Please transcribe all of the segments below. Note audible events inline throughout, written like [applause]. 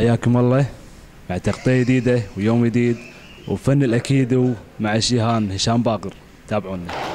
حياكم الله. مع تغطية جديدة ويوم جديد. وفن الأكيد ومع الشيهان هشام باقر. تابعونا.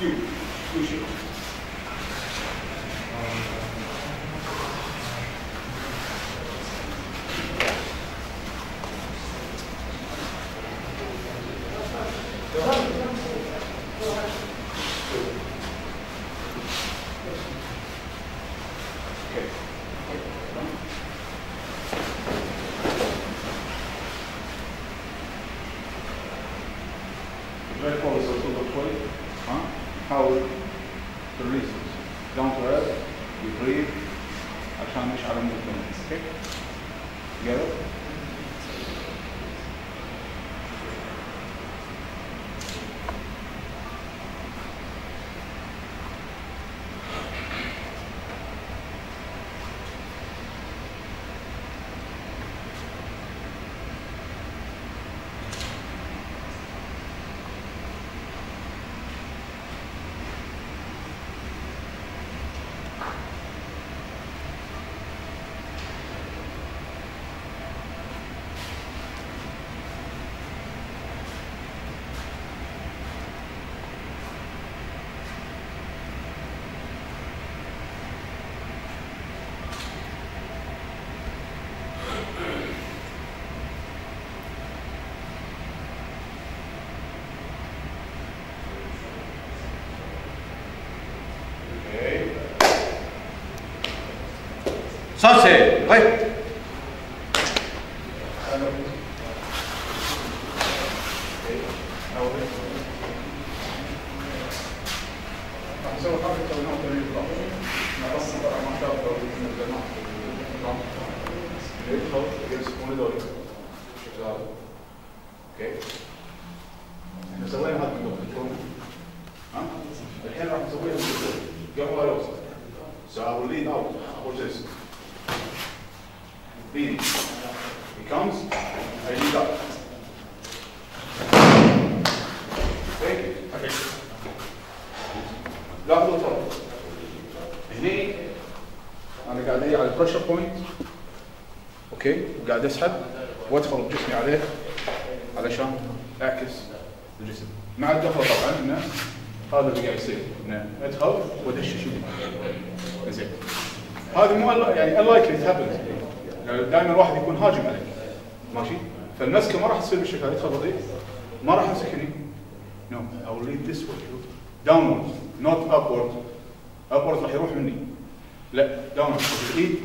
九、九州。Sunset, right? أوكي إحنا سوينا هذا الدكتور ها الحين راح نسويها بالدكتور قبل لا يوصل So I will lead out. Watch this. Leading. He comes, I lead up. Okay? Okay. لاحظوا الفرق. هني أنا قاعد أجي على ال pressure point وقاعد اسحب وادخل بجسمي عليه علشان أعكس الجسم. مع الدخل طبعا إنه هذا اللي قاعد يصير. إنه أدخل وأدش شوف زين. هذه مو يعني unlikely happen. يعني دائما الواحد يكون هاجم عليك ماشي؟ فالمسكة ما راح تصير بالشكل هذا. يدخل بطيء. ما راح أمسك هني. No. I will lead this way. Downwards not upward. Upward راح يروح مني. لا. Downwards الايد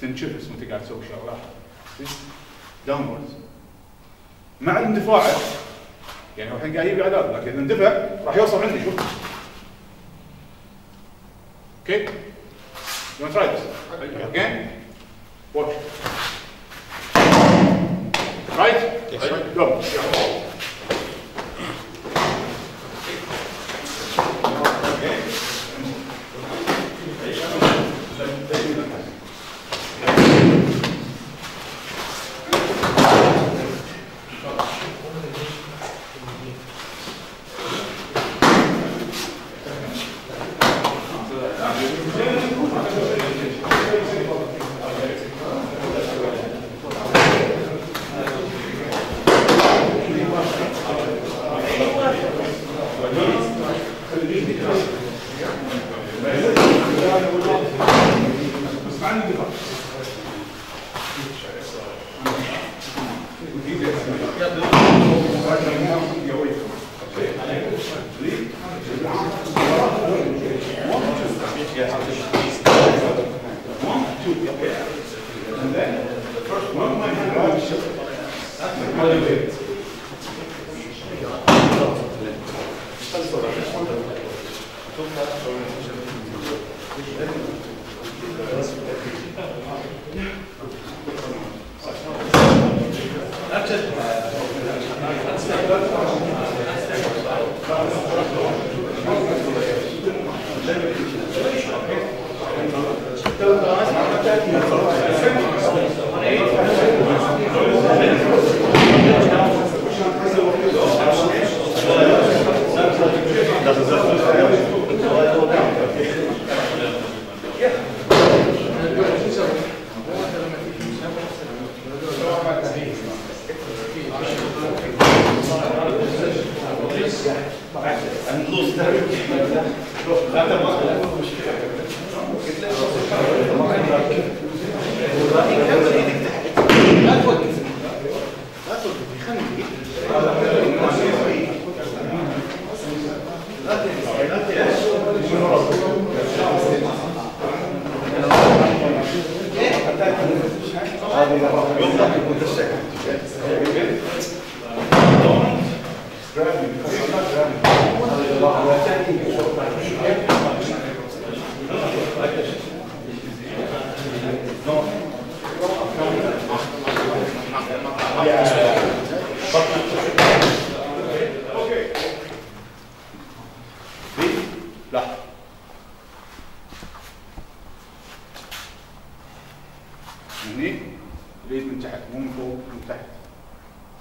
تنشفس وانت قاعد تسوي شغلات downwards مع اندفاعك يعني هو الحين قاعد يجيب اعداد لكن إذا اندفع راح يوصل عندي شوف أوكي You want to try this? Again? Watch. Right? Yes, Go. لا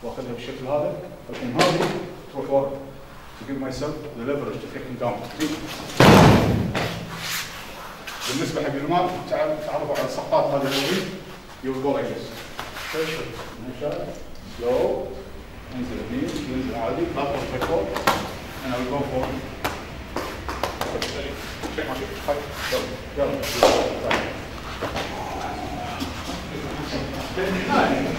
واخذها بالشكل هذا تكون هذه تروح ورا. To give myself the leverage to take him down. بالنسبة حق تعرف تعرفوا على السقاط هذا اللي you will go like this slow انزل هني ينزل عادي لا تروح فوق and I will go for يلا يلا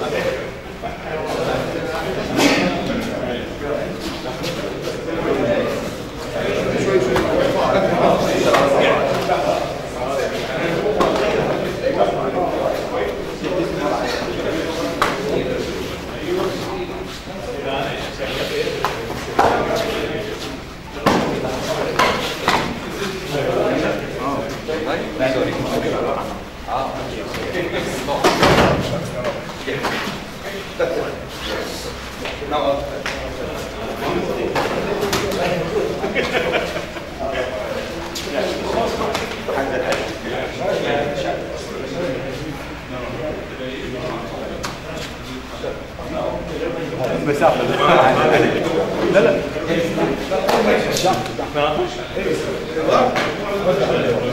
يشيلوا اليوم دول يشيلوا اليوم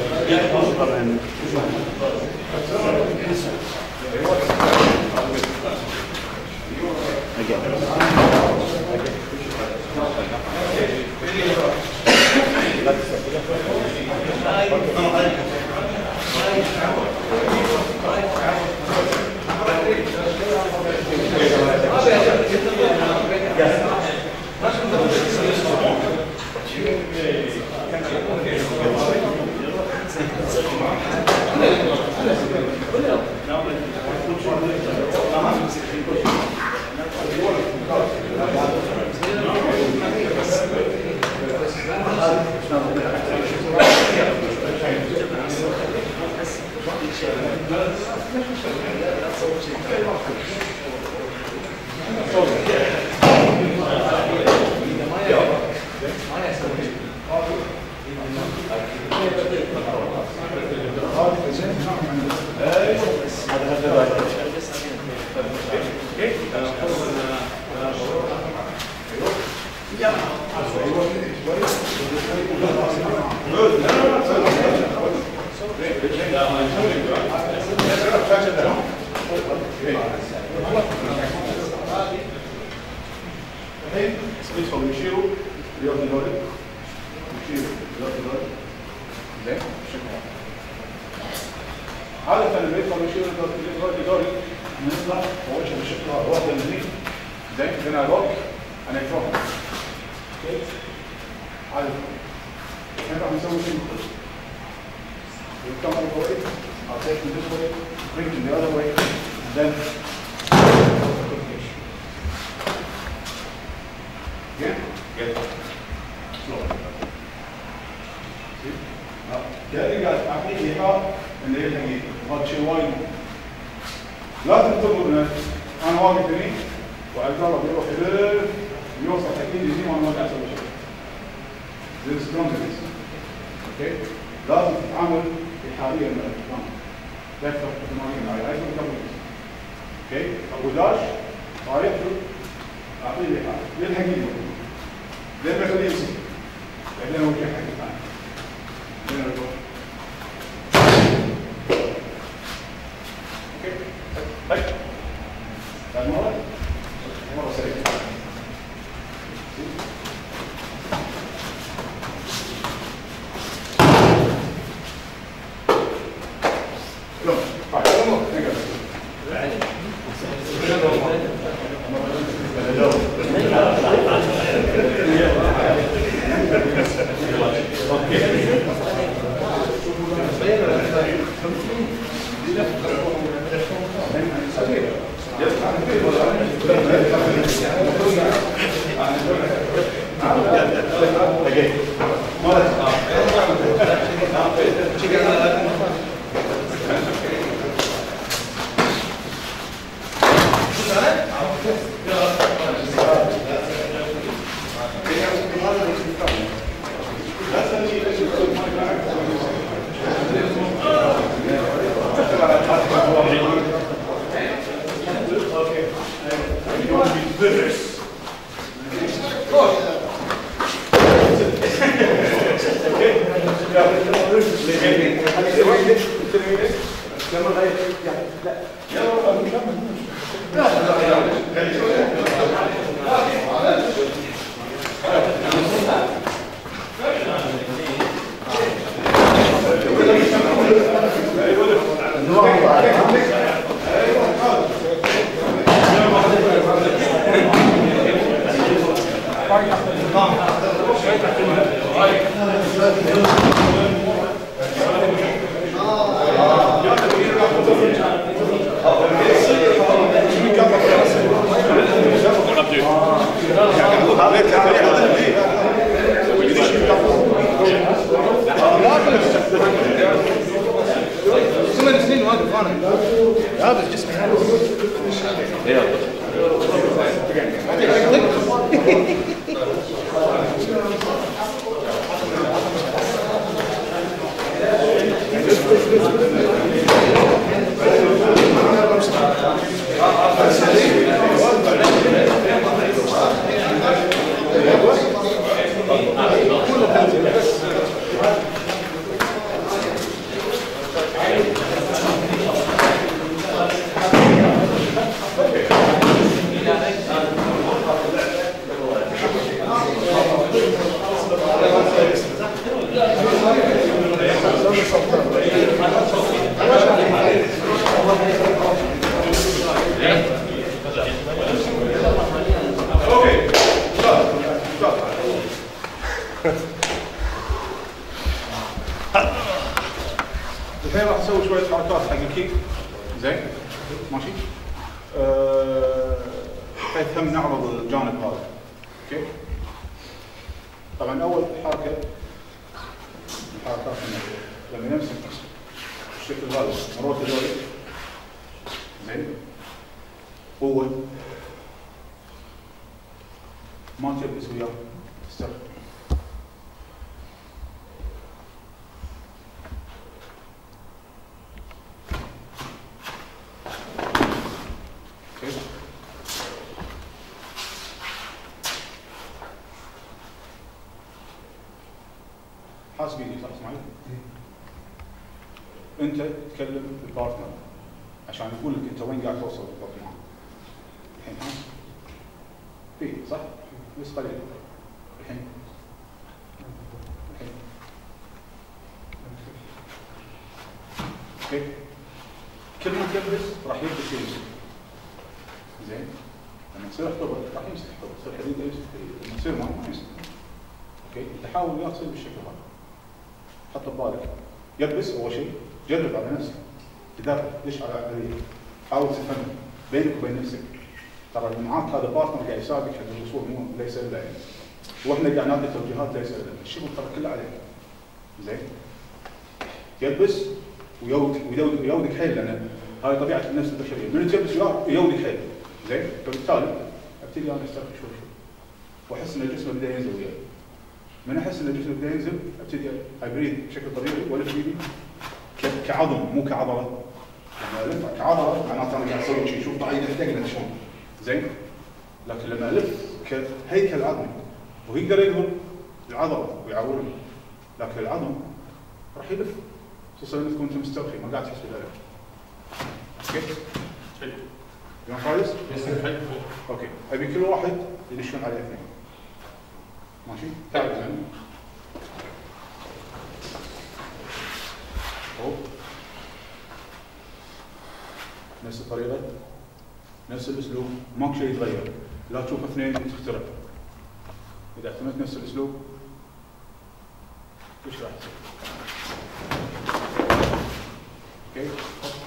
دول okay كل ما تلبس راح يلبس يمسك. زين؟ لما يصير اختبر راح يمسك اختبر يصير حديد يمسك لما يصير ما ما يمسك. okay؟ حاول وياه تصير بالشكل هذا. حط ببالك. يلبس أول شيء. جرب على نفسك. تدرب ليش على العملية حاول تفهم بينك وبين نفسك. ترى اللي معاك هذا partner قاعد يساعدك. حق الوصول مو ليس الا يعني وإحنا قاعد نعطي توجيهات ليس الا الشغل ترى كله عليك. زين؟ يلبس ويودك ويودك ويودك حيل لأن هاي طبيعة النفس البشرية. من تلبس وياه يودك حيل. زين؟ فبالتالي أبتدي أنا استرخي شوي شوي. وأحس إن الجسم بدا ينزل وياي. من أحس إن الجسم بدا ينزل أبتدي ابريد بشكل طبيعي والف إيدي. كعظم مو كعضلة. لما ألف كعضلة معناته أنا قاعد أسوي شيء. شوف ضعيف احتقنا شلون. زين؟ لكن لما ألف كهيكل عظمي ويقدر يقبل العضلة ويعورني لكن العظم راح يلف. خصوصا انك كنت مسترخي ما قاعد تحس بالالم okay حلو تمام فايز؟ okay ابي كل واحد يدشون عليه اثنين ماشي؟ تعال زين. نفس الطريقة نفس الاسلوب ماكو شيء يتغير لا تشوف اثنين تخترع اذا اعتمدت نفس الاسلوب راح. تصير؟ okay.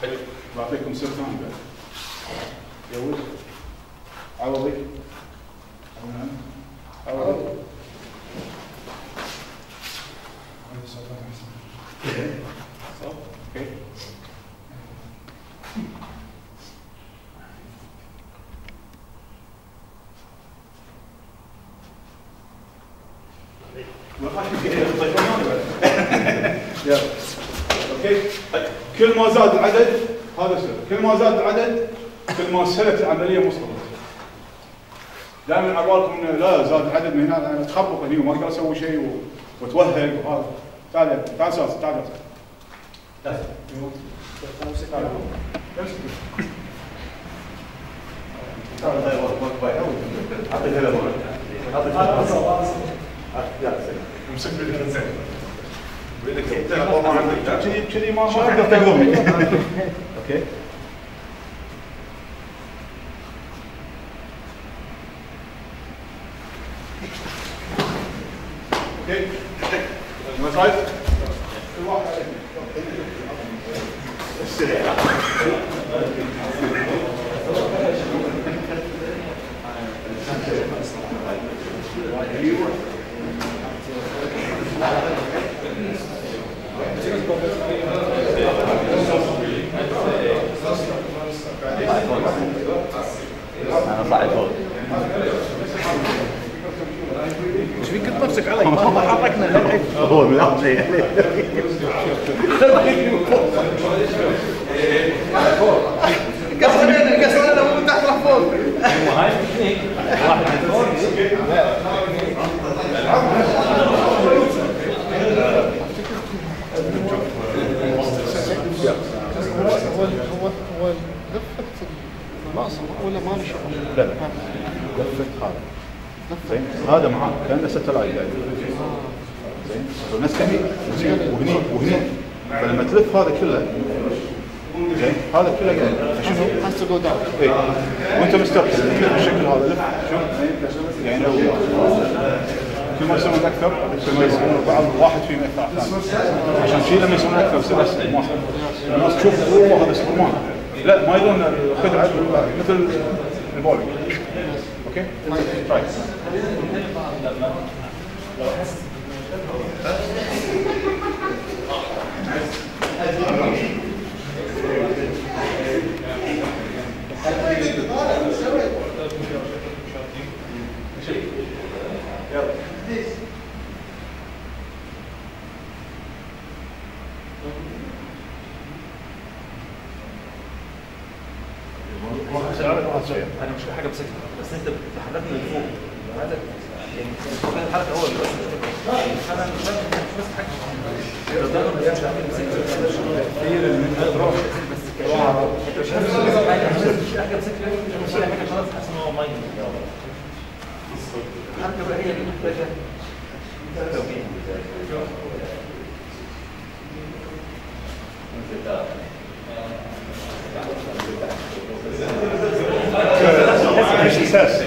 حلو. بعطيكم سر ثاني بعد. يوز عوضي. عوضي. صح؟ يلا أوكي كل ما زاد العدد هذا سر كل ما زاد العدد كل ما سهلت العملية مصطلح دائما على بالكم إنه لا زاد العدد من هنا أنا اتخبط هني وما أقدر أسوي شيء و- واتوهق وهذا. تعال تعال ساس تعال تعال تعال امسك امسك باليد زين كذي كذي ما ما تقدر أوكي ما صاير؟ كل واحد عليه. أنا صاعد فوق إيش فيك كنت نفسك علي ما ما حركنا للحين هو من اول شيء كسرنا كسرنا ومن تحت راح فوق هو هو هو لفة الرأس ولا ما له شغل؟ لا لا لفت هذا زين هذا معاه كانه ستلايت قاعد زين والناس هني وهني وهني فلما تلف هذا كله زين هذا كله قاعد شنو؟ has to go down. اي وانت مسترخي تلف بالشكل هذا لف شوف يعني لو كل ما يسوون أكثر كل ما يسوون بعض واحد يدفع الثاني عشان شيء لما يسوون أكثر اسهل ما الناس تشوف اوه هذا سوبرمان لا ما يدرون الخدعه مثل البولينج. okay؟ طيب أنا مش حاجة بسكت بس انت بتحركني لفوق هذا يعني الحركه هو اللي بس أنا مش مش بس حاجة لو ده ما بيعملش حاجة بس مش مش حاجة بسكت مش حاجة خلاص حاسس ان هو ميه الحركه بقى هي اللي محتاجه توجيه actually says.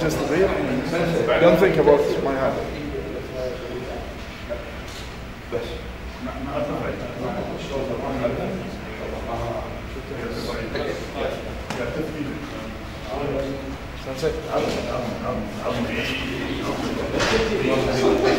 Just a bit. Don't think about my hand. That's it. لا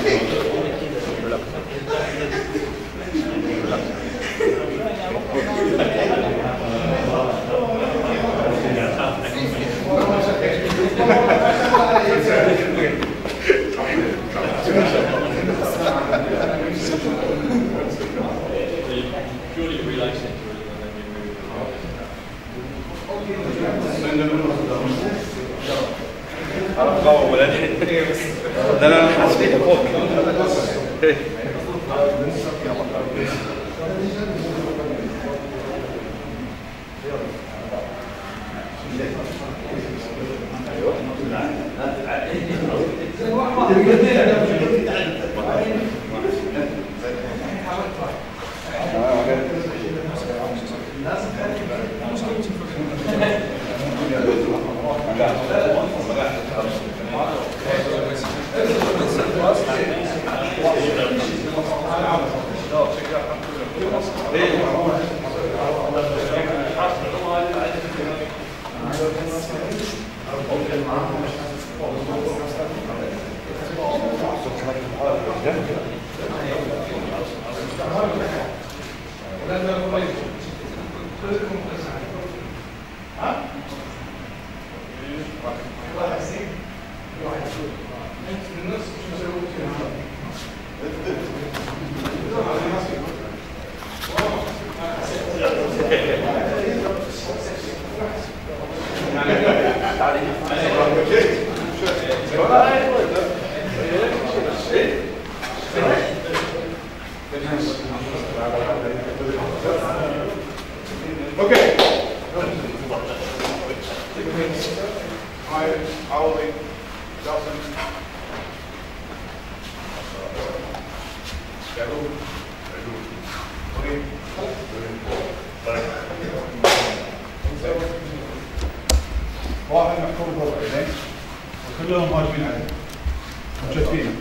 مشتتين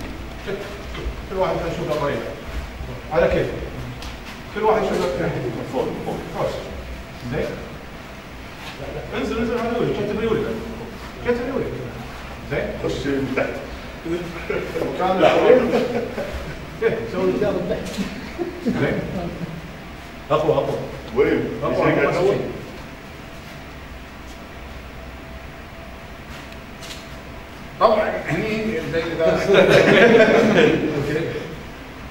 كل واحد يشوف الربعين على كيف؟ كل واحد يشوف فوق فوق زين. انزل انزل على الولي كتب لي ولي كتب لي ولي زين. خش من تحت. وكان كيف سوي. [laughs] زين. أقوى أقوى. وين؟ أقوى. طبعا هني زي [laughs] أوكي.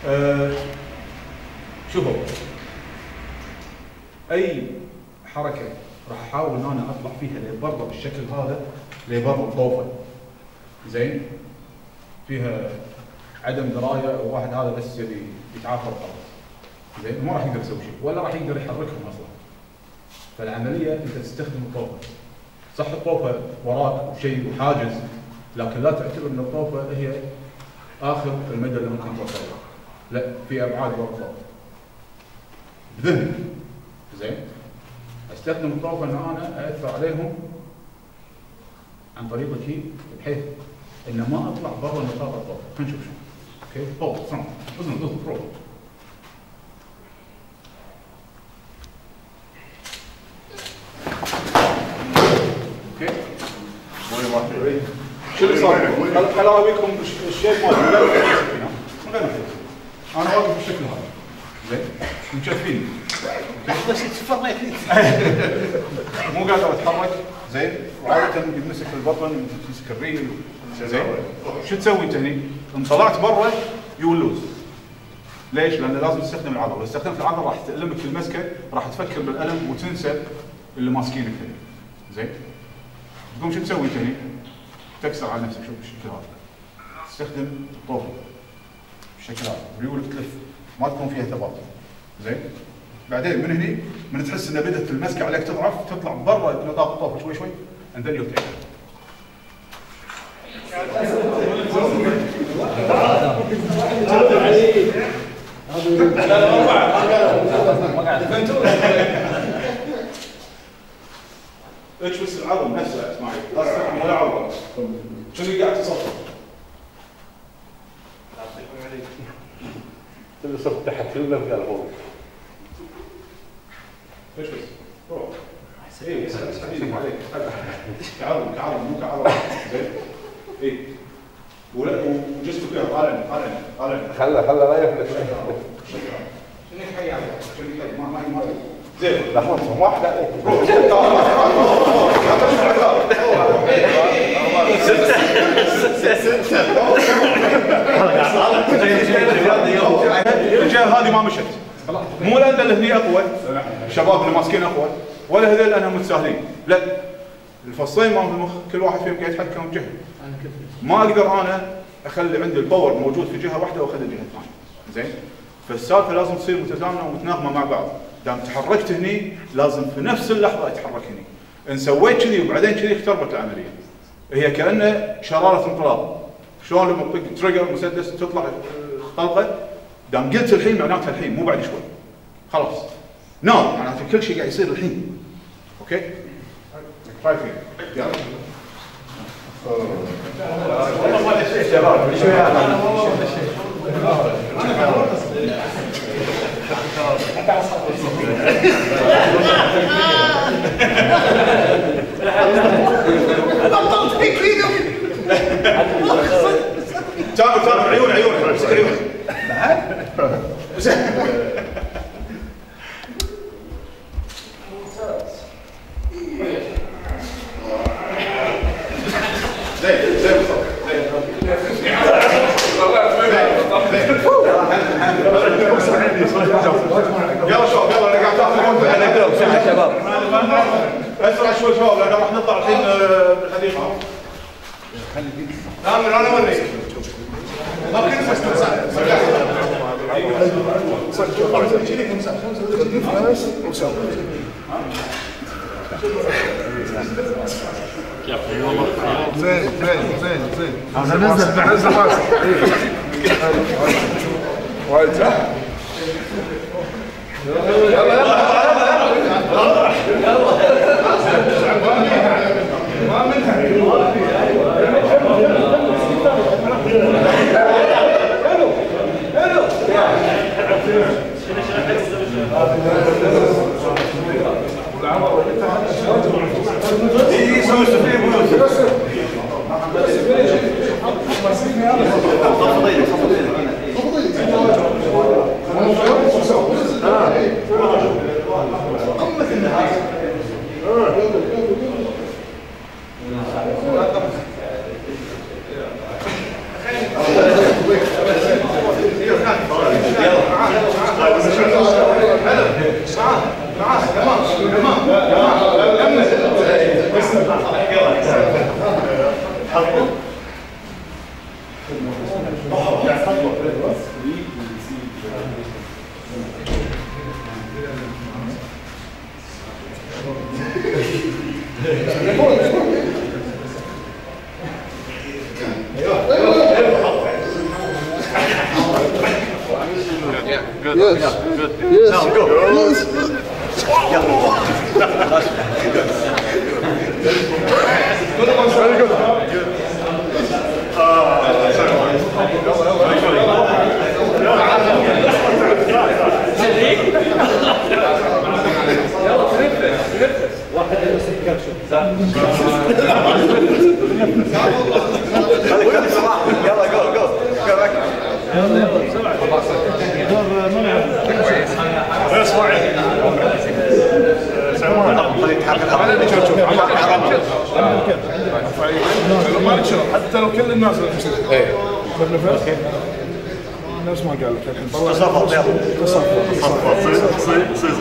آه، شوفوا أي حركة راح أحاول إن أنا أطلع فيها لبرا بالشكل هذا لبرا الطوفه زين؟ فيها عدم دراية أو واحد هذا بس يبي يتعافى وخلاص. زين؟ ما راح يقدر يسوي شيء ولا راح يقدر يحركهم أصلا. فالعملية أنت تستخدم الطوفه صح الطوفه وراك وشيء وحاجز. لكن لا تعتبر ان الطوفه هي آخر المدى اللي ممكن توصل لا في أبعاد ورا الطوفه بذهنك زين. أستخدم الطوفه ان أنا اثر عليهم عن طريق الكي بحيث إن ما أطلع برا نطاق الطوفه خلينا نشوف شو. أوكي؟ طوف صنع أذن أذن برو أوكي؟ شو اللي صار؟ خل خل اراويكم الش- الشيب مالي من غير. أنا واقف بالشكل هذا زين مشفيني لحظه تفريت مو قادر اتحرك زين وعاده يمسك البطن يمسك الريل زين شو تسوي أنت هني؟ ان طلعت برا يو لوز ليش؟ لأن لازم تستخدم العضله، لو استخدمت العضله راح تألمك في المسكة، راح تفكر بالألم وتنسى اللي ماسكينك هنا. زين؟ تقوم شو تسوي أنت هني؟ تكسر على نفسك شوف بالشكل هذا. تستخدم الطوفه بالشكل هذا، ريولك تلف ما تكون فيها تباطؤ. زين؟ بعدين من هني من تحس ان بدأت المسكة عليك تضعف تطلع برا نطاق الطوف شوي شوي and then you take it. إيش بس العظم نفسه إسماعيل. لا تستخدم ولا عظم. شنو قاعد تصفر اللي صرت تحت في المبقى فوق إيش بس روح. اي حبيبي عليك. كعظم كعظم مو كعظم. زين. اي ولا وجسمك كذا طالع طالع طالع. خله خله لا يفلت شنو حي عليك شنو حي ما ما ما روح تعال تعال الجهه هذه ما مشت. مو لأن اللي هني أقوى الشباب ماسكين أقوى ولا هذول لانهم متساهلين. لا الفصين في المخ كل واحد فيهم قاعد يتحكم بجهة. ما أقدر أنا أخلي عندي ال power موجود في جهة واحدة وأخلي الجهة الثانية. زين؟ فالسالفة لازم تصير متزامنة ومتناغمة مع بعض. دام تحركت هني لازم في نفس اللحظة اتحرك هني. إن سويت كذي وبعدين كذي اختربت العملية هي كانه شرارة انقلاب. شلون لما تطق trigger مسدس تطلع طلقة؟ دام قلت الحين معناتها الحين مو بعد شوي. خلاص. نار معناته كل شيء قاعد يصير الحين. okay؟ تراي فين يلا تامر تامر عيون عيون امسك عيون يلا جو جو جو back. ما نشر حتى لو كل الناس إيه. نفس ما قال لك الحين طلع تصفط يلا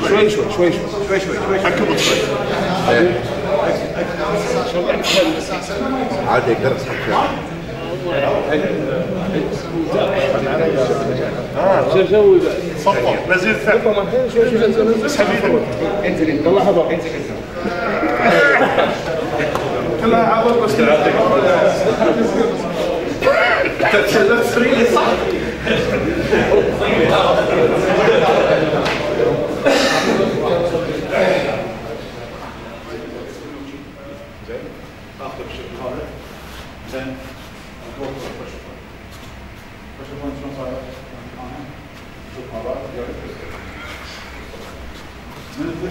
شوي شوي شوي. شوي شوي شوي. حكم شوي. عادي يقدر يسحب شو أسوي بعد؟ صفر نزيد ثاني اسحب إيدك انزل انت طلع هذا انزل انت كلها عضل بس لا تسري صح زين اخذه بالشكل هذا زين نروح لل pressure point pressure point شلون صاير؟ شوف هذا من الذكر بالشكل هذا خليته ها؟ اليد كنت من تحت شكل هذا على طول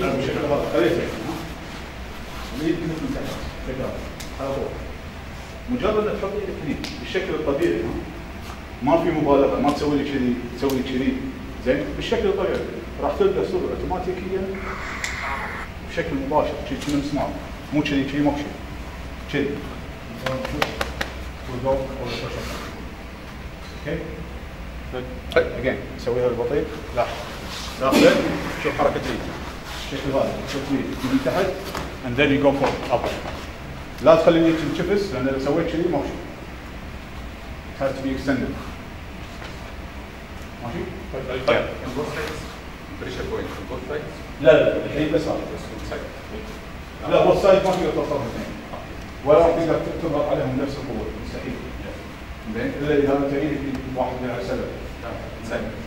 مجرد ان تحط إيدك هني بالشكل الطبيعي؟ ما في مبالغه ما تسوي لي كذي تسوي لي كذي زين بالشكل الطبيعي راح تلقى يصير اوتوماتيكيا بشكل مباشر كذي من مو كذي كذي ماكو كذي okay اجين نسويها بالبطيء لا داخله شوف حركة اليد هذا من تحت and then you go for up لا تخلي اليد تنشفس لأن اذا سويت كذي ماكو شيء. It has to be extended. ماشي؟ طيب pressure point both sides لا لا الحين بس هذا لا both side ما تقدر توصل اثنين. ولا راح تقدر تضغط عليهم نفس القوة. مستحيل زين. إلا إذا أنت إيدك واحد من السبب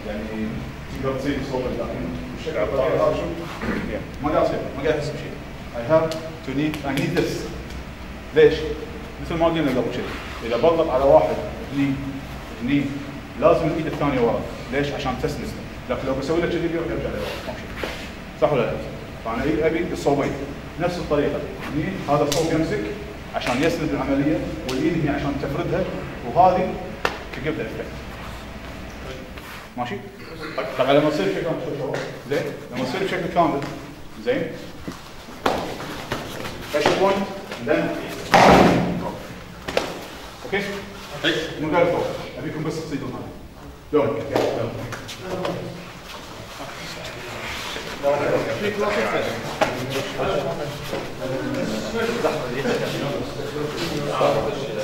يعني تقدر تصير صوت ما قاعد يصير ما قاعد احس بشيء I have to need I need this. ليش؟ مثل ما قلنا قبل شيء إذا بضغط على واحد هني هني لازم الإيد الثانية ورا. ليش؟ عشان تسند لكن لو بسوي له كذي يرجع لورا. صح ولا لا؟ فأنا ابي أبي؟ الصوبين نفس الطريقة. هني هذا الصوب يمسك عشان يسند العملية والإيد هني عشان تفردها وهذه تجيب افكت ماشي؟ طبعا لما تصير بشكل كامل شوف زين لما تصير بشكل كامل زين pressure point then أوكي؟ من غير فوق ابيكم بس تصيدون هذا دون هذا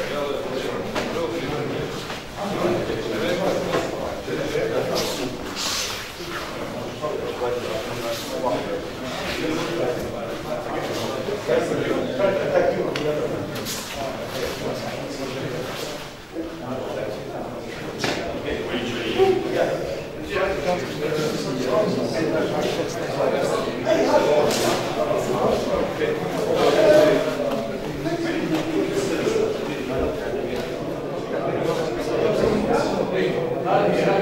ما جرب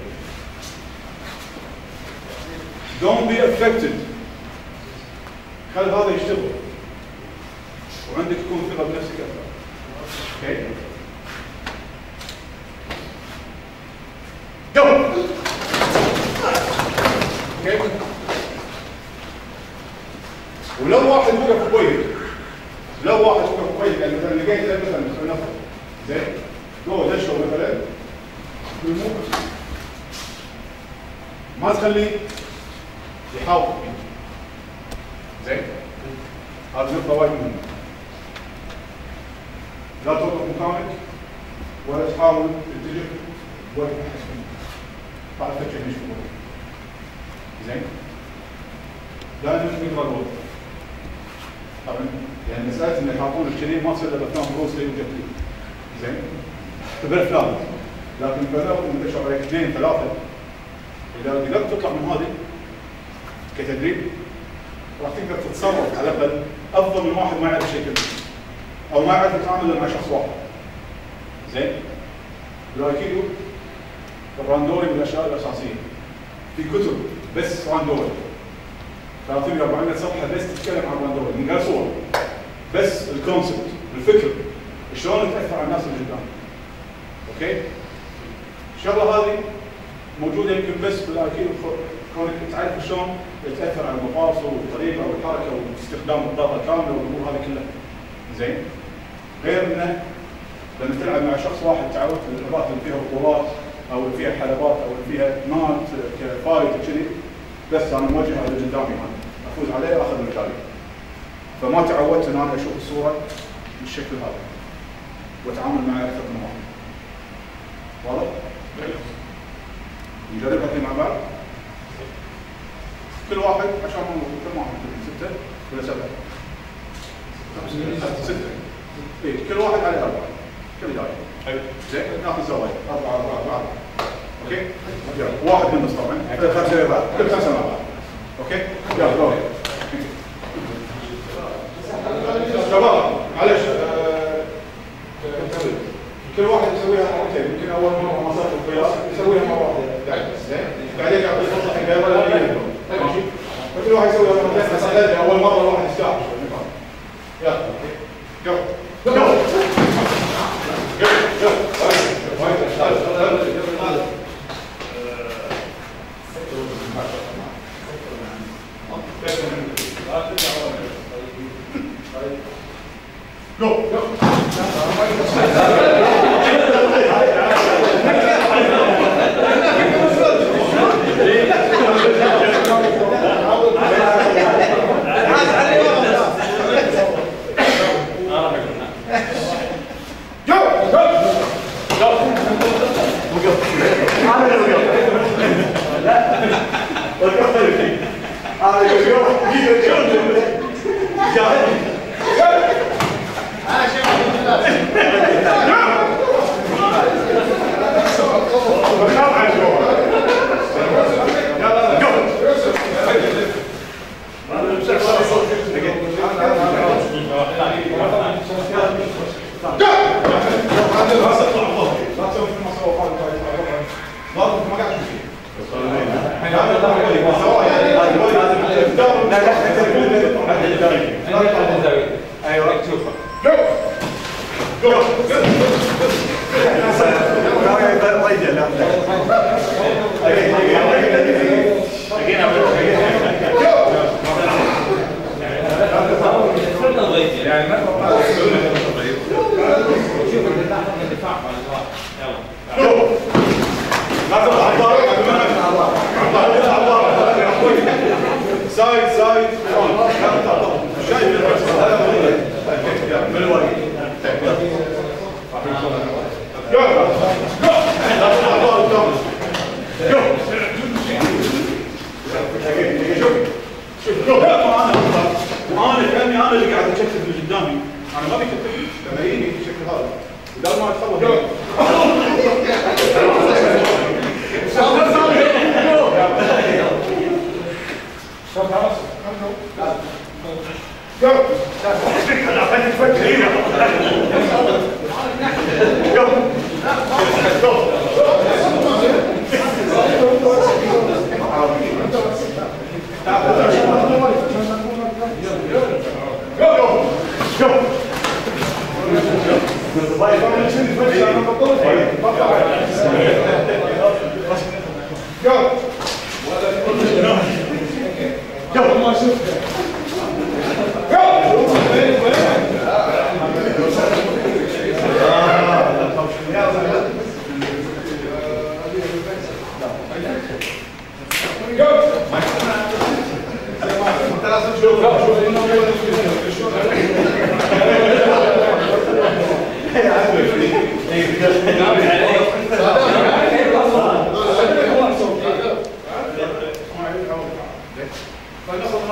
نات كفايت وكذي بس أنا موجه اللي قدامي هذا أفوز عليه اخذ مكاني فما تعودت أن أنا أشوف الصورة بالشكل هذا وأتعامل معه أكثر من واحد. واضح؟ نجربها كذي مع بعض؟ كل واحد عشان ما نقول كل واحد ستة ولا سبعة؟ ستة. اي كل واحد عليه أربعة. كل دايره. حلو. زين ناخذ زوايا أربعة أربعة أربعة. okay؟ يلا واحد من طبعا. خمسة مع بعض. كل خمسة مع بعض. okay؟ يلا جو. شباب معلش آه، كل واحد يسويها مرتين يمكن أول مرة ما صارت القياس يسويها مرة واحدة بعدين يعطي فرصة حق ولا يجرب. ماشي فكل واحد يسويها مرتين بس أول مرة الواحد يستاهل سايد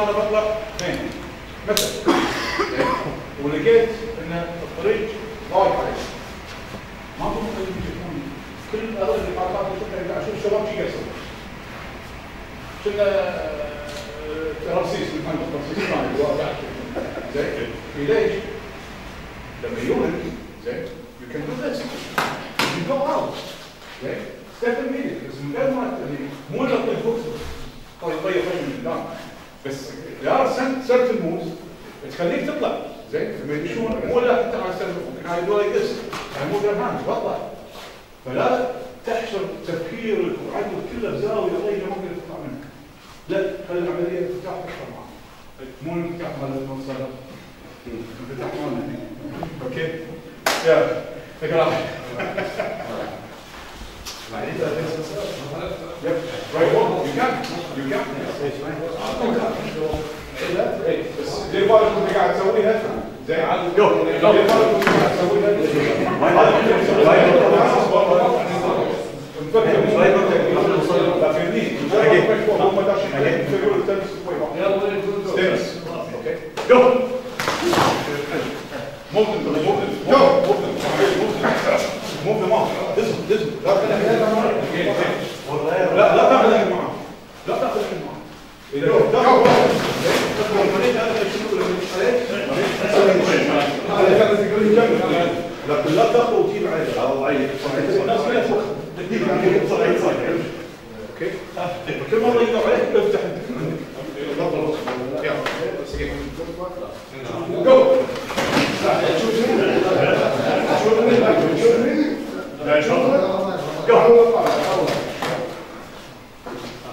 فلنفرض ان أنا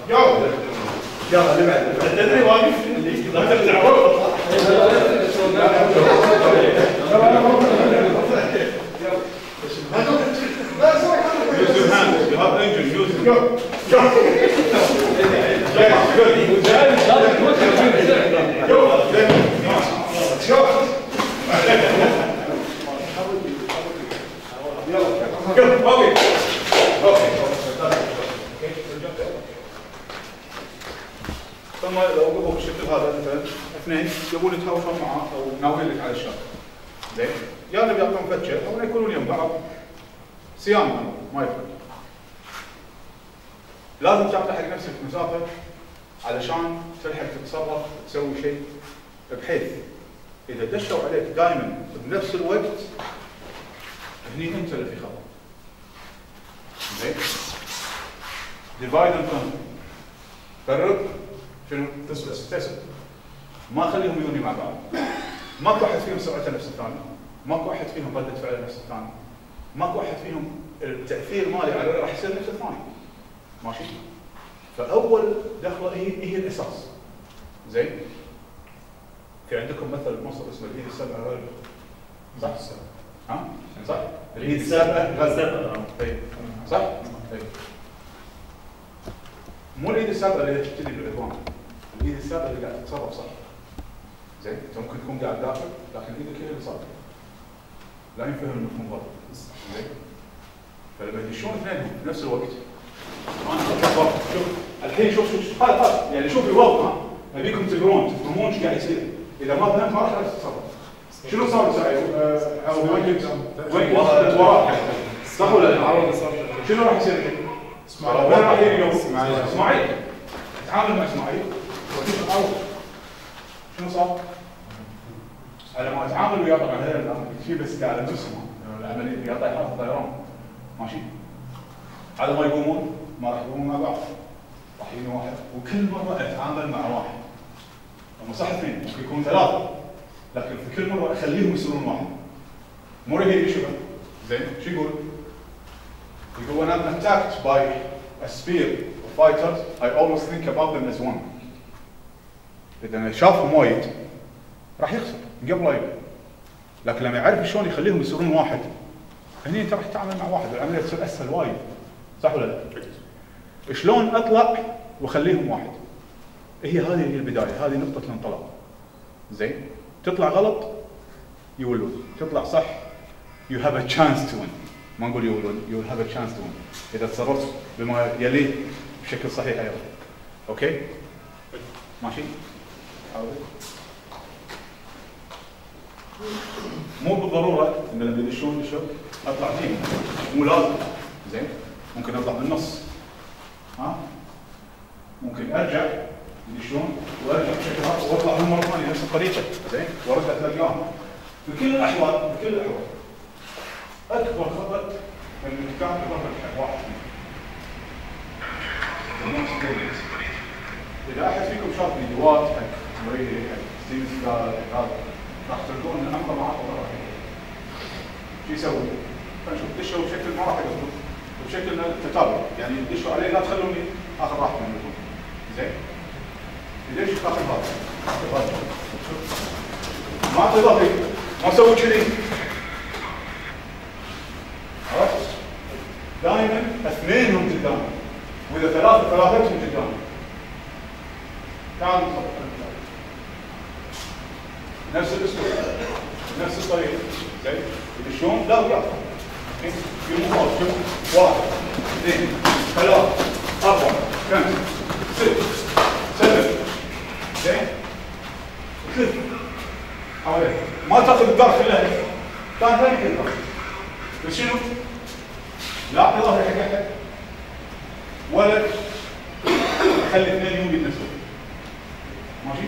يلا يلا Go, okay. متهاوشون معاه أو ناويين لك على الشر زين. يا اللي بيعطون فتشة أو يكونون يم بعض صيام ما يفرق. لازم تعطي حق نفسك مسافه علشان تلحق تتصرف تسوي شيء بحيث إذا دشوا عليك دائما بنفس الوقت هني أنت اللي في خطر. زين. divide and فرق شنو؟ تسوس تسوس ما خليهم يوني مع بعض. ماكو واحد فيهم سرعته نفس الثاني ماكو واحد فيهم ردة فعله نفس الثاني ماكو واحد فيهم التأثير مالي على راح يصير نفس الثاني ماشي. فأول دخلة هي هي الأساس. زين؟ في عندكم مثل بمصر اسمه الايد السبعه صح؟ ها؟ صح؟ الايد السبعه اي صح؟ اي مو الايد السابقه اللي تبتدي بالعدوان الايد السابقه اللي قاعد تتصرف صح. زين؟ انت ممكن تكون قاعد دافع لكن إيدك هي اللي صار لا ينفهم المفهوم غلط. زين؟ فلما يدشون اثنينهم بنفس الوقت. أنا. شوف الحين شوف شوف هذا هذا يعني شوف الوضع. ها ابيكم تقرون تفهمون إيش قاعد يصير. إذا ما فهمت ما راح تعرف تتصرف شنو صار سعيد؟ وين وين وراك. صح ولا لا؟ شنو. راح يصير الحين؟ وين راح يجي؟ إسماعيل. تعامل مع إسماعيل. الأرض شنو صار؟ على ما اتعامل وياه طبعا هذا الأمر. في بس على جسمه العملية يعطي حرف طيران ماشي؟ على ما يقومون؟ ما راح يقومون مع بعض. راح يجي واحد. وكل مرة أتعامل مع واحد. هم صح اثنين. ممكن يكون ثلاثة. لكن في كل مرة أخليهم يصيرون واحد. مو رهيب يشوفه زين. شو يقول؟ يقول when I'm attacked by a spear of fighters I always think about them as one. إذا شافهم وايد راح يخسر قبل لا لكن لما يعرف شلون يخليهم يصيرون واحد هني أنت راح تتعامل مع واحد العملية تصير أسهل وايد. صح ولا لا؟ شلون اطلع وأخليهم واحد؟ هي هذه هي البداية هذه نقطة الانطلاق. زين؟ تطلع غلط يولون تطلع صح you have a chance to win. ما نقول يولون will have a chance to win. إذا تصرفت بما يليه بشكل صحيح أيضا. أوكي؟ ماشي. مو بالضرورة إن لما يدشون يدشون أطلع تيم مو لازم. زين؟ ممكن أطلع بالنص. ها؟ ممكن أرجع. يدشون وأرجع. بشكل واطلع مرة ثانية نفس الطريقة. زين؟ وارد اتلاقاهم في كل الأحوال في كل الأحوال. أكبر خطأ ضربه حق واحد. فيهم إذا أحد فيكم شاف فيديوهات حق حق هذا راح تلقون الامر معقد رهيب شو يسوي؟ فنشوف دشوا بشكل ما راح يقصدوا بشكل تتابع يعني دشوا عليه لا تخلوني اخذ راحتي من الكون زين ليش تاخذ هذا؟ ما اعطي ما أسوي كذي عرفت؟ دائما اثنينهم قدام واذا ثلاثة ثلاثتهم قدام تعال نصور. نفس الأسلوب. نفس الطريقة. زين يدشون لا وياك. في شوف. واحد اثنين ثلاث أربع خمس ست سبع زين ثلاث حواليك ما تأخذ الدار كلها كان ثاني كذا بس شنو؟ لا ظهري حق ولا. خلي اثنين يوم يتنسون ماشي؟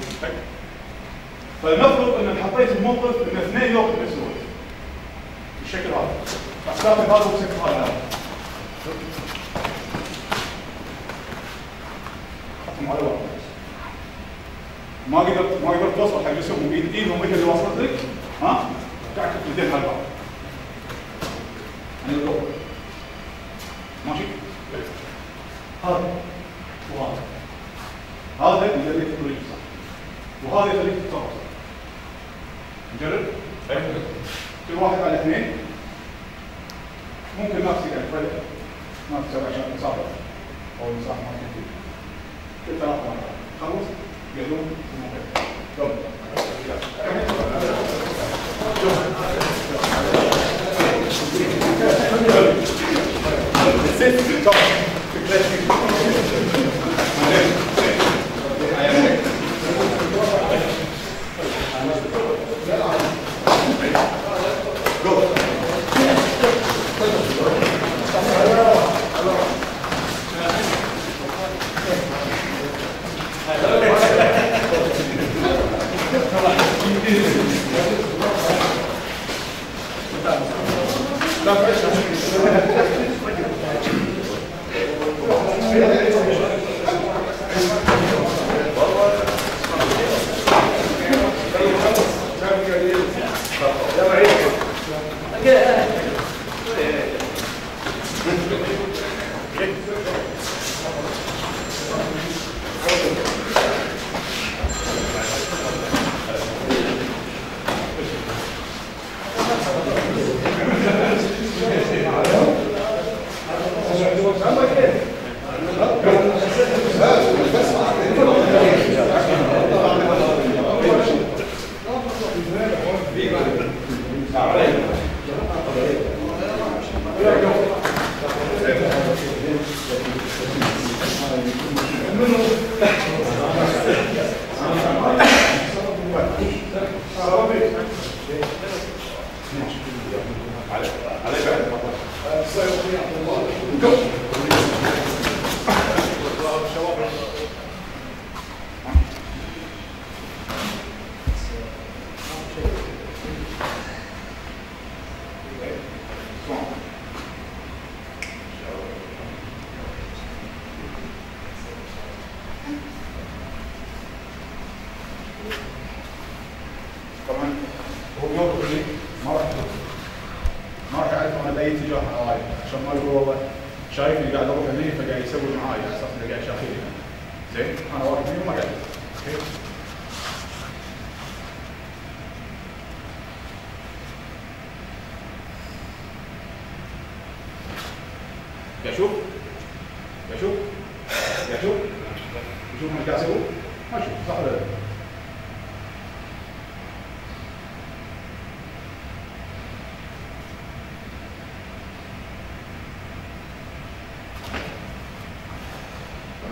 فلنفرض أن حطيت الموقف إن اثنين يوقف بنفس بالشكل هذا استخدم هذا وبشكل هذا حطهم على بعض ما قدرت ما قدرت توصل حق جسمهم ايد ايدهم هي اللي وصلت لك؟ ها؟ تعكس الاثنين على بعض عن ماشي؟ هذا. وهذا هذا اللي يخليك وهذا يخليك تتصرف نجرب كل واحد على اثنين. ممكن ما تصير فرق ما تسوي عشان تصابر أو صح ما تكفي كل ثلاث مرات. خلص يقولون يلا طبعا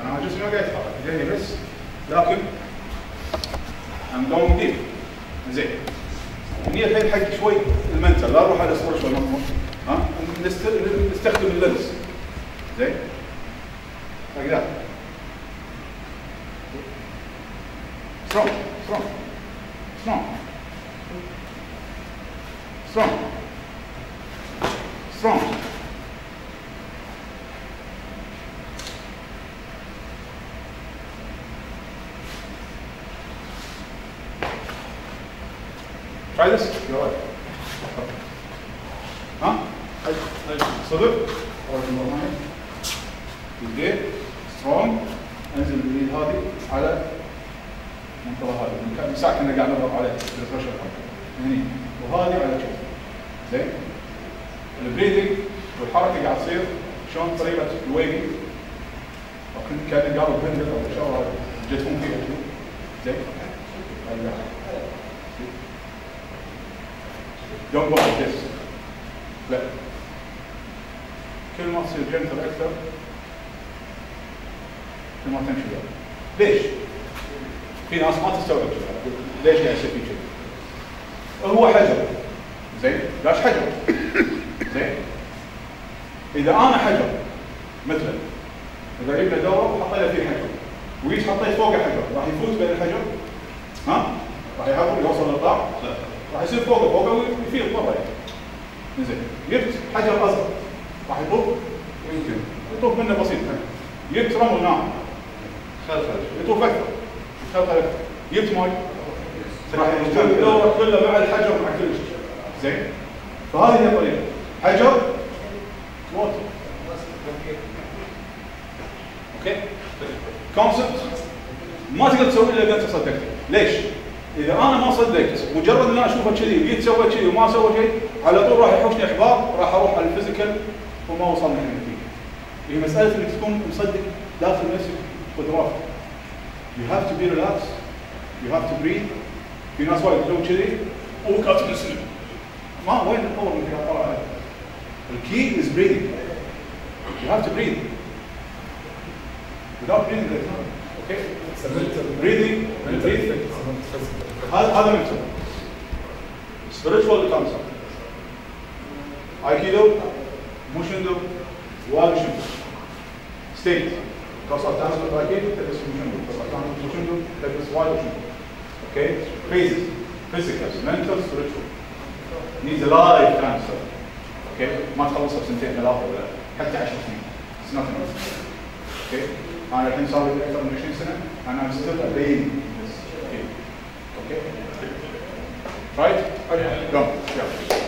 أنا جسمي ما قاعد يتحرك ايديني بس. لكن I'm going deep. زين. هني الحين حق شوي المنتل لا أروح على الصورة شوي مضمون ها؟ نست- نستخدم اللينس. زين. like strong strong strong strong strong Try this. You're right. ها؟ صدق؟ الجيت سترونج انزل اليد هذه على المنطقة هذه المكان ساعه كنا قاعد نضغط عليه بالبريشر هني وهذه على كذا زين البريدنج والحركه قاعد تصير شلون طريقه الويبنج وكنت كان قالوا بندل أو شغله جتهم فيها زين like that. Don't go like this. لا. كل ما تصير جنتل أكثر كل ما تمشي وياه. ليش؟ في ناس ما تستوعب كذا. ليش قاعد يصير في كذا؟ هو حجر. زين؟ ليش حجر؟ زين؟ اذا أنا حجر مثلا اذا جبنا دوره وحطينا فيه حجر ويش حطيت فوقه حجر راح يفوت بين الحجر ها؟ راح يعبر يوصل للقاع؟ لا راح يصير فوقه فوقه ويفيض برا يعني زين جبت حجر ازرق راح يطوف يمكن يطوف منه بسيط جبت رمل ناعم خلخل يطوف أكثر خلخل أكثر جبت ماي راح يطوف الدوره كله مع الحجر مع كل شيء زين فهذه هي الطريقة حجر water okay concept ما تقدر تسوي الا اذا انت صدقت ليش؟ اذا أنا ما صدقت مجرد ان اشوفه كذي وجيت سوى كذي وما سوى شيء على طول راح يحوشني احباط راح أروح على ال physical وما وصلنا النتيجه. هي مساله انك تكون مصدق داخل نفسك قدراتك. You have to be relaxed. You have to breathe. في ناس وايد يسوون كذي وكاتب السلم. ما وين ال power اللي قاعد اطلع عليه؟ الكي is breathing. You have to breathe. Without breathing, there's no. Okay? Breathing, breathe. هذا هذا منتل spiritual concept ايكيدو مو شندو ولا شندو ستيت توصل تانس ايكيدو تدرس مو شندو توصل تانس مو شندو تدرس وايد شندو أوكي phases. Physical mental spiritual. Needs a lifetime study أوكي ما تخلصها بسنتين ثلاثة ولا حتى 10 سنين It's nothing أوكي أنا الحين صار لي أكثر من 20 سنه and I'm still a baby in this field أوكي right go yeah.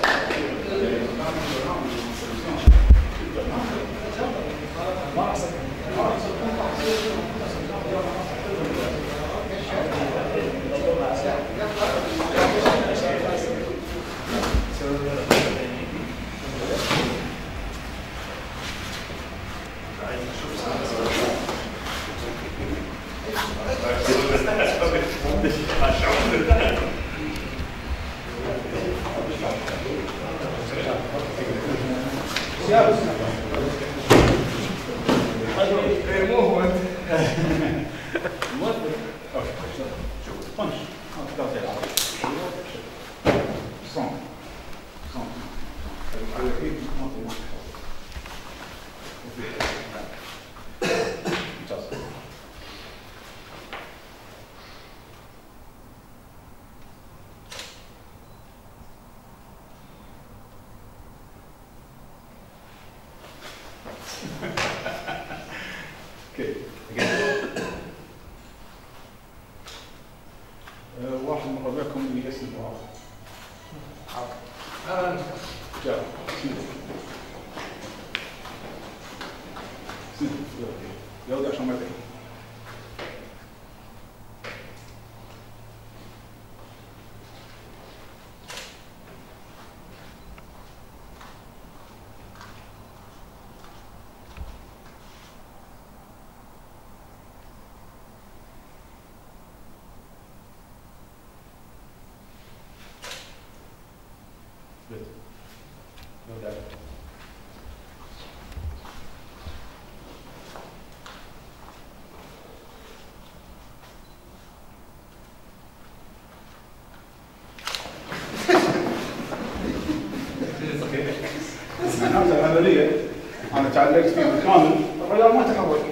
تعلقت فيه بالكامل الرجال ما تحرك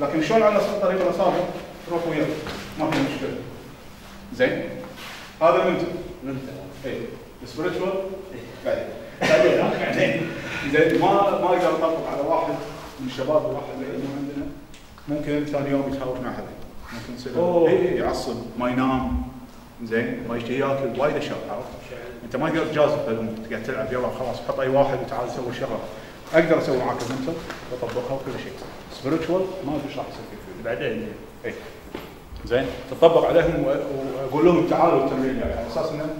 لكن شلون على طريق الأصابع تروح وياه؟ ما في مشكلة. زين؟ هذا ال mental. اي spiritual بعدين. بعدين زين ما ما أقدر أطبق على واحد من الشباب الواحد اللي عندنا. ممكن ثاني يوم يتهاوش مع حدا ممكن يصير أوه. اي إي، يعصب ما ينام. زين ما يشتهي ياكل وايد أشياء عرفت؟ أنت ما تقدر تجازف بالامور تقعد تلعب يلا خلاص حط أي واحد وتعال سوي شغله أقدر أسوي معاك المنتل وأطبقها وكل شيء. سبيريتشوال ما أدري إيش راح يصير فيه. بعدين. اي زين. تطبق عليهم وأقول لهم تعالوا التمرين يعني على أساس انه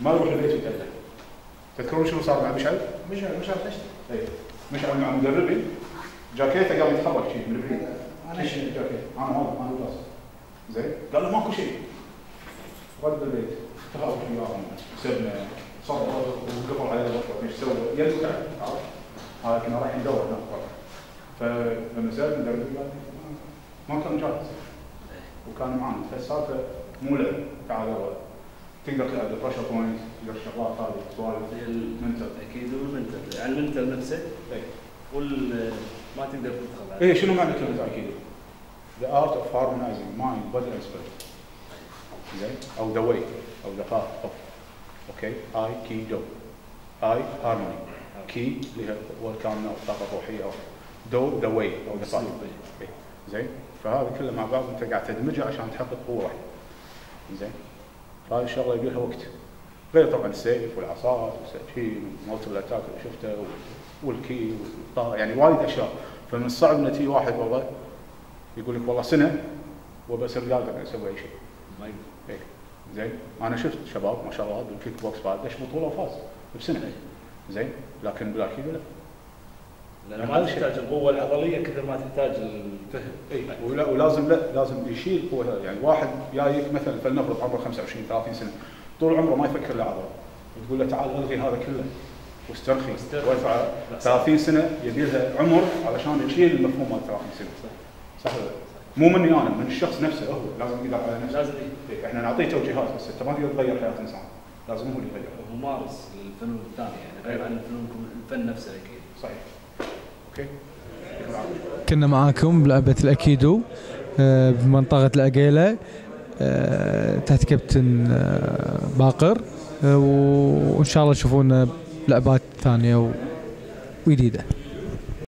ما يروح البيت ويتأذى تذكرون شنو صار مع مشعل؟ مشعل مشعل تشتي اي مشعل مع مدربي. جاكيته قام يتحرك شيء من البريد أنا شيء جاكيت؟ أنا هذا أنا زين. قال له ماكو شيء. رد البيت تهاوش وياهم سبنا صبر وقفل عليه الغرفه إيش سوى؟ يده هذا كنا رايحين ندور هناك برا. فلما سالت المدرب قال لي ما- كان جاهز وكان معانا فالسالفة مو لعب تعال تقدر تلعب البريشر بوينت تقدر الشغلات هذه سوالف منتل أكيد والمنتل يعني المنتل نفسه اي وال ما تقدر تدخل إيه شنو معنى كلمه؟ The art of harmonizing mind, body and spirit. زين؟ أو the way أو the path of. okay؟ اي كي دو. اي harmony. كي اللي هو أو الطاقه الروحيه أو دو the way أو. إيه. زين؟ فهذا كله مع بعض أنت قاعد تدمجه عشان تحقق قوة واحدة. زين؟ فهذه الشغلة يبي لها وقت. غير طبعا السيف والعصات والسكين وال multi attack اللي شفته والكي والطاقه يعني وايد أشياء فمن الصعب ان تجي واحد والله يقول لك والله سنة وبصير قادر أسوي أي شيء. يقدر. إيه. زين أنا شفت شباب ما شاء الله بال kickbox بعد دش بطولة وفاز بسنة زين لكن بالايكيدو لا لأن ما تحتاج القوة العضلية كثر ما تحتاج الفهم إي ولا ولازم لا لازم يشيل قوة. يعني واحد جايك مثلا فلنفرض عمره 25 30 سنة طول عمره ما يفكر لا عضلة وتقول له تعال ألغي هذا كله واسترخي. وارفع لا، صح. 30 سنة يبي لها عمر علشان يشيل المفهوم مال 30 سنة صح ولا لا؟ مو مني أنا من الشخص نفسه هو لازم يقدر على نفسه لازم إيه، إحنا نعطيه توجيهات بس أنت ما تقدر تغير حياة إنسان لازم هو اللي يغير ممارس الفنون الثانية يعني غير عن الفنون الفن نفسه أكيد. صحيح. أوكي. كنا معاكم بلعبة الأكيدو آه، بمنطقة العقيلة آه، تحت كابتن آه، باقر وإن شاء الله تشوفونا بلعبات ثانية و- وجديدة.